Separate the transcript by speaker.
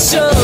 Speaker 1: special.